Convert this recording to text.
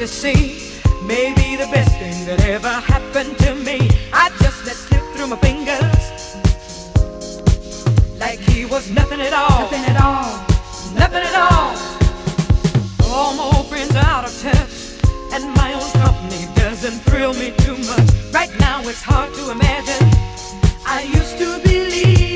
to see. Maybe the best thing that ever happened to me. I just let slip through my fingers. Like he was nothing at all. Nothing at all. Nothing at all. All my old friends are out of touch. And my own company doesn't thrill me too much. Right now it's hard to imagine. I used to believe.